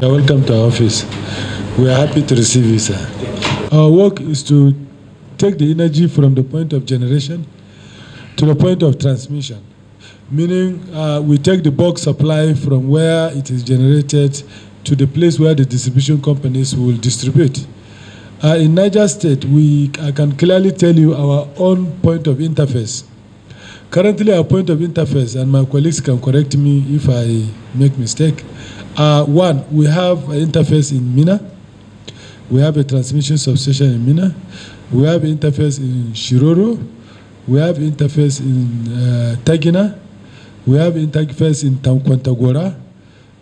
Welcome to our office. We are happy to receive you, sir. Our work is to take the energy from the point of generation to the point of transmission, meaning uh, we take the bulk supply from where it is generated to the place where the distribution companies will distribute. Uh, in Niger State, we I can clearly tell you our own point of interface. Currently, our point of interface, and my colleagues can correct me if I make mistake. Uh, one, we have an interface in Minna. We have a transmission substation in Minna. We have interface in Shiroro. We have interface in uh, Tegina. We have interface in Tankwantagora.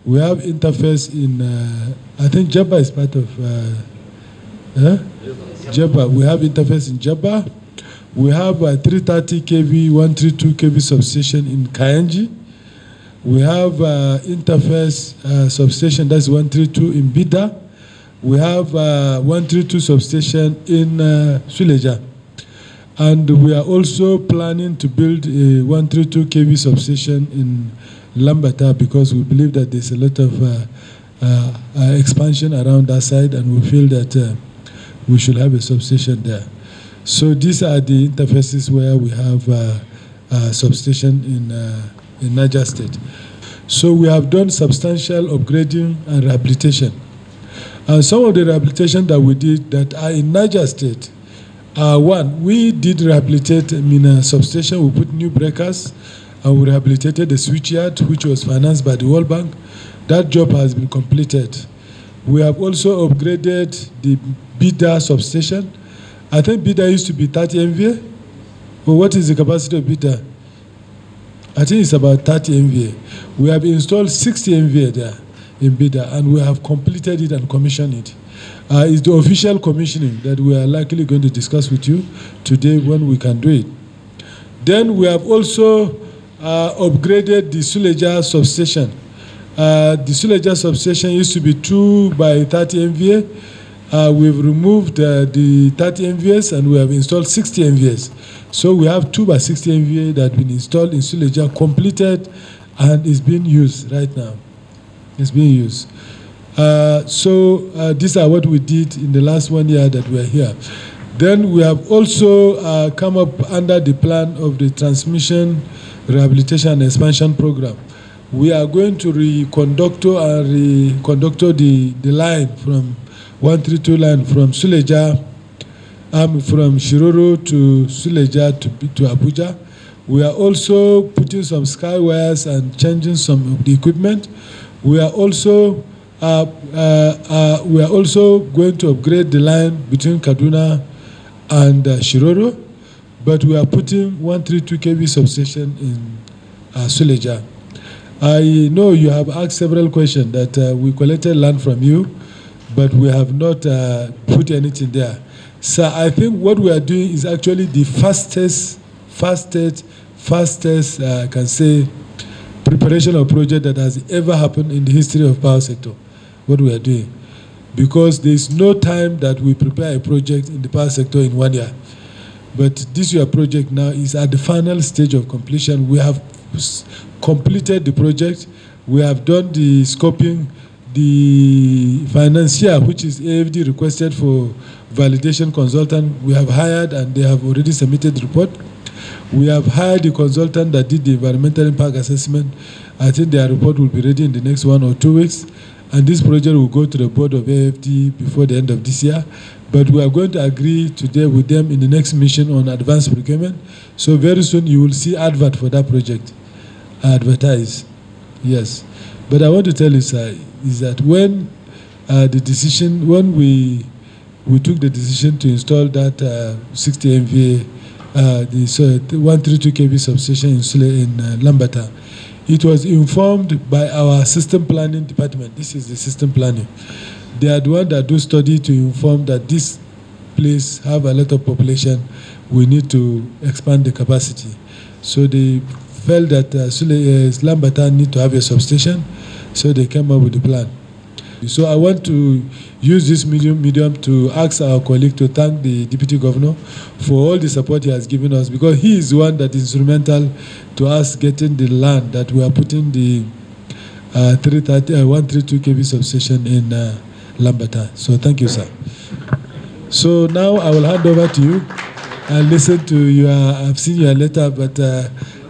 We have interface in, uh, I think Jebba is part of, uh? Jebba. We have interface in Jebba. We have a 330 kV, 132 kV substation in Kainji. We have uh, interface uh, substation, that's 132 in Bida. We have uh, 132 substation in uh, Suleja. And we are also planning to build a 132 kV substation in Lambata because we believe that there's a lot of uh, uh, uh, expansion around that side and we feel that uh, we should have a substation there. So these are the interfaces where we have uh, a substation in, uh, in Niger State. So we have done substantial upgrading and rehabilitation. And some of the rehabilitation that we did that are in Niger State are one, we did rehabilitate Minna substation. We put new breakers and we rehabilitated the switchyard, which was financed by the World Bank. That job has been completed. We have also upgraded the Bida substation. I think Bida used to be 30 MVA. Well, what is the capacity of Bida? I think it's about 30 MVA. We have installed 60 MVA there in Bida, and we have completed it and commissioned it. Uh, it's the official commissioning that we are likely going to discuss with you today when we can do it. Then we have also uh, upgraded the Suleja substation. Uh, the Suleja substation used to be 2 by 30 MVA. Uh, we've removed uh, the 30 MVS and we have installed 60 MVS. So we have 2 by 60 MVA that been installed in Suleja, completed, and is being used right now. It's being used. Uh, so uh, these are what we did in the last one year that we are here. Then we have also uh, come up under the plan of the transmission rehabilitation and expansion program. We are going to reconductor and reconductor the, the line from 132 line from Suleja, um, from Shiroro to Suleja to, to Abuja. We are also putting some sky wires and changing some of the equipment. We are also uh, uh, uh, we are also going to upgrade the line between Kaduna and uh, Shiroro, but we are putting 132 kV substation in uh, Suleja. I know you have asked several questions that uh, we collected land from you, but we have not uh, put anything there. So I think what we are doing is actually the fastest, fastest, fastest, uh, I can say, preparation of project that has ever happened in the history of power sector. What we are doing, because there is no time that we prepare a project in the power sector in one year. But this year project now is at the final stage of completion. We have completed the project. We have done the scoping. The financier, which is AFD, requested for validation consultant. We have hired and they have already submitted report. We have hired the consultant that did the environmental impact assessment. I think their report will be ready in the next one or two weeks. And this project will go to the board of AFD before the end of this year. But we are going to agree today with them in the next mission on advanced procurement. So very soon you will see advert for that project. Advertise. Yes. But I want to tell you, sir, is that when uh, the decision, when we we took the decision to install that uh, 60 MVA, uh, the, so 132 kV substation in, Sule, in uh, Lambata, it was informed by our system planning department. This is the system planning. They are the one that do study to inform that this place have a lot of population. We need to expand the capacity. So they felt that uh, Sule, uh, Lambata need to have a substation. So they came up with the plan. So I want to use this medium medium to ask our colleague to thank the deputy governor for all the support he has given us because he is the one that is instrumental to us getting the land that we are putting the uh, 330, uh, 132 kV substation in uh, Lambata. So thank you, sir. So now I will hand over to you and listen to your, I've seen your letter, but uh,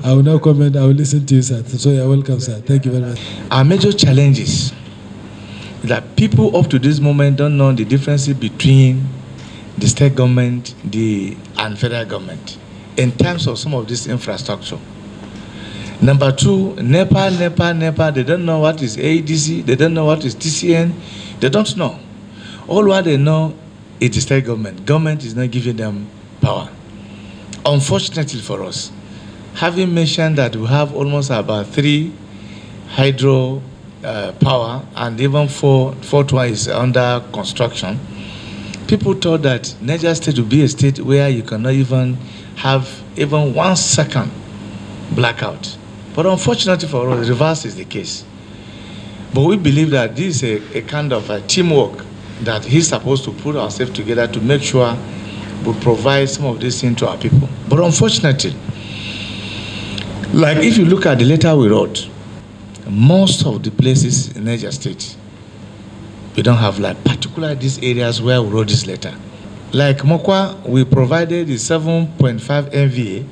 I will now comment, I will listen to you, sir. So you're welcome, sir. Thank you very much. Our major challenges that people up to this moment don't know the difference between the state government the, and federal government in terms of some of this infrastructure. Number two, NEPA, NEPA, NEPA, they don't know what is ADC, they don't know what is TCN, they don't know. All what they know is the state government. Government is not giving them power. Unfortunately for us, having mentioned that we have almost about three hydro uh, power and even four, one is under construction, people thought that Niger State would be a state where you cannot even have even one second blackout. But unfortunately for us, the reverse is the case. But we believe that this is a, a kind of a teamwork that he's supposed to put ourselves together to make sure we provide some of these things to our people. But unfortunately, like if you look at the letter we wrote, most of the places in Niger State, we don't have like particular these areas where we wrote this letter. Like Mokwa, we provided the 7.5 MVA,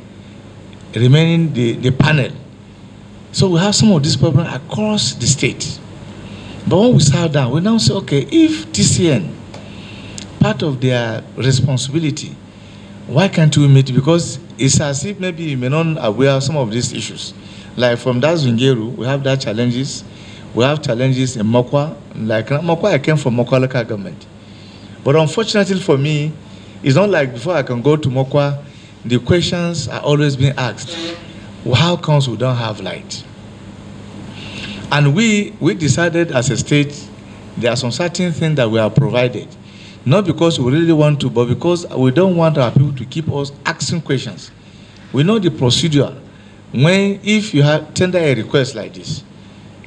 remaining the, the panel. So we have some of these problems across the state. But when we sat down, we now say, okay, if TCN, part of their responsibility, why can't we meet? Because it's as if maybe you may not aware of some of these issues. Like from that Zungeru, we have that challenges. We have challenges in Mokwa. Like Mokwa, I came from Mokwa local government. But unfortunately for me, it's not like before I can go to Mokwa, the questions are always being asked. Well, how comes we don't have light? And we, we decided as a state, there are some certain things that we are provided. Not because we really want to, but because we don't want our people to keep us asking questions. We know the procedure. When, if you have tender a request like this,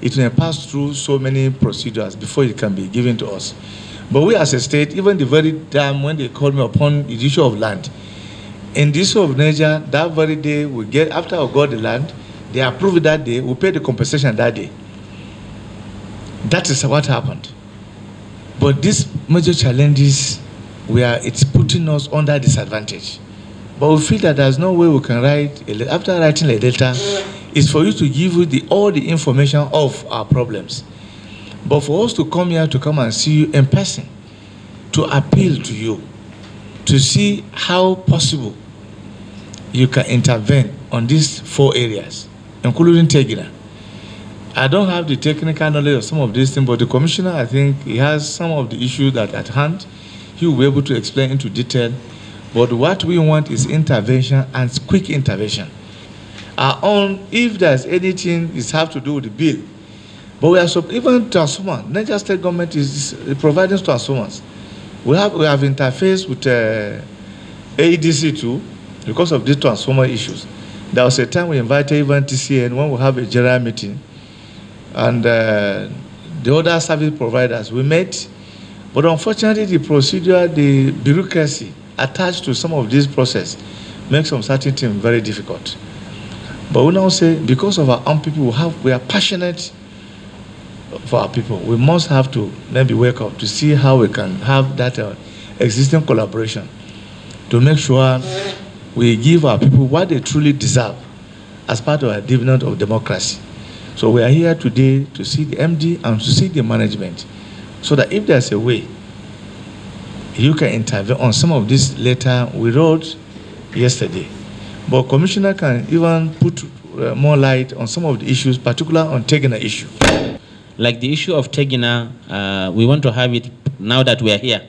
it may pass through so many procedures before it can be given to us. But we as a state, even the very time when they called me upon the issue of land, in the issue of Niger, that very day we get, after we got the land, they approved that day, we pay the compensation that day. That is what happened. But these major challenges, we are, it's putting us under disadvantage. But we feel that there's no way we can write, a, after writing a letter, is for you to give you the, all the information of our problems. But for us to come here to come and see you in person, to appeal to you, to see how possible you can intervene on these four areas, including Tegina. I don't have the technical knowledge of some of these things, but the commissioner, I think, he has some of the issues that at hand. He will be able to explain into detail. But what we want is intervention and quick intervention. Our own, if there's anything, is have to do with the bill. But we are so, even transformer. Niger State government is providing transformers. We have we have interfaced with uh, AEDC too because of these transformer issues. There was a time we invited even TCN when we have a general meeting and uh, the other service providers. We met, but unfortunately, the procedure, the bureaucracy attached to some of this process makes some certain things very difficult. But we now say, because of our own people, we, have, we are passionate for our people. We must have to maybe wake up to see how we can have that uh, existing collaboration to make sure we give our people what they truly deserve as part of our dividend of democracy. So we are here today to see the MD and to see the management so that if there's a way you can intervene on some of this letter we wrote yesterday. But Commissioner can even put uh, more light on some of the issues, particularly on Tegina issue. Like the issue of Tegina, uh, we want to have it now that we are here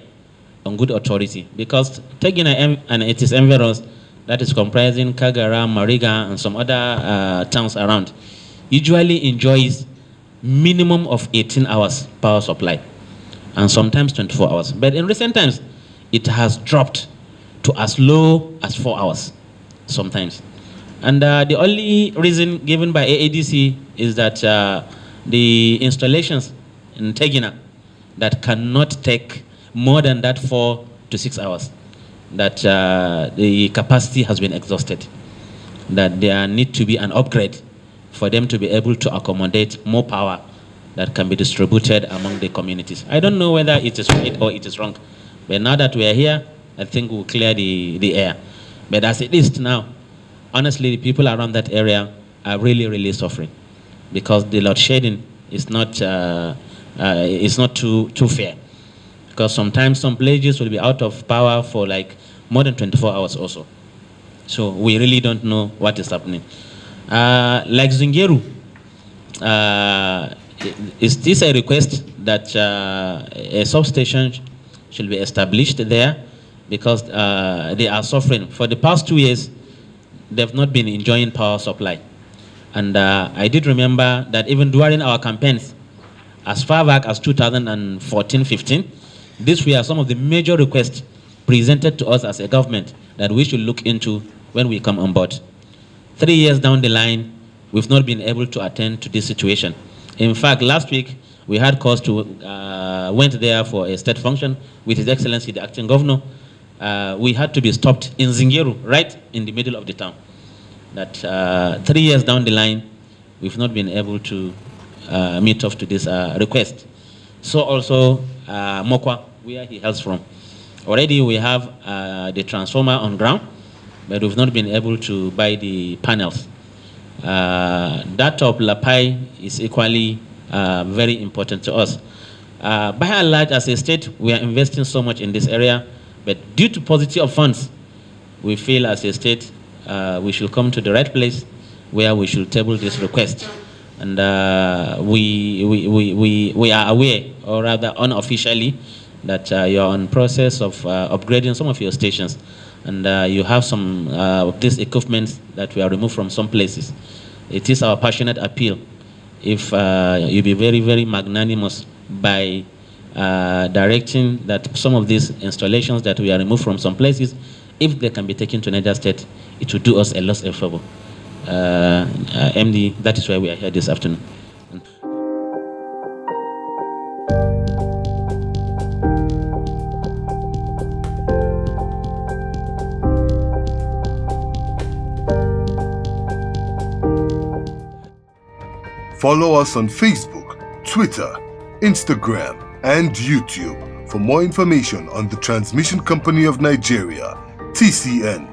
on good authority because Tegina and its environs, that is comprising Kagara, Mariga, and some other uh, towns around, usually enjoys minimum of 18 hours power supply and sometimes 24 hours. But in recent times, it has dropped to as low as four hours sometimes. And uh, the only reason given by AEDC is that uh, the installations in Tegina that cannot take more than that four to six hours, that uh, the capacity has been exhausted, that there need to be an upgrade for them to be able to accommodate more power that can be distributed among the communities. I don't know whether it is right or it is wrong, but now that we are here, I think we'll clear the, the air. But as it is now, honestly, the people around that area are really, really suffering because the load shedding is not, uh, uh, is not too, too fair. Because sometimes some villages will be out of power for like more than 24 hours also. So we really don't know what is happening. Uh, like Zungeru, uh, is this a request that uh, a substation should be established there because uh, they are suffering. For the past two years, they've not been enjoying power supply. And uh, I did remember that even during our campaigns, as far back as 2014-15, these were some of the major requests presented to us as a government that we should look into when we come on board. Three years down the line, we've not been able to attend to this situation. In fact, last week, we had cause to, uh, went there for a state function with His Excellency, the acting governor. Uh, we had to be stopped in Zungeru, right in the middle of the town. That uh, three years down the line, we've not been able to uh, meet up to this uh, request. So also, uh, Mokwa, where he hails from. Already we have the transformer on ground, but we've not been able to buy the panels. Uh, that of Lapai is equally uh, very important to us. Uh, by and large, as a state, we are investing so much in this area, but due to paucity of funds, we feel as a state uh, we should come to the right place where we should table this request. And uh, we, we, we, we, we are aware, or rather unofficially, that uh, you're on process of upgrading some of your stations and uh, you have some uh, of these equipment that we are removed from some places. It is our passionate appeal if uh, you be very, very magnanimous by uh, directing that some of these installations that we are removed from some places, if they can be taken to Niger State, it will do us a lot of favor. Uh, uh, MD, that is why we are here this afternoon. Follow us on Facebook, Twitter, Instagram, and YouTube for more information on the Transmission Company of Nigeria, TCN.